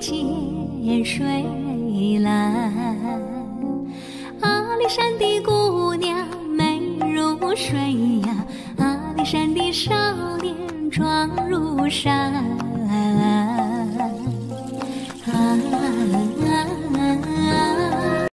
见水蓝。阿里山的姑娘美如水呀，阿里山的少年壮如山。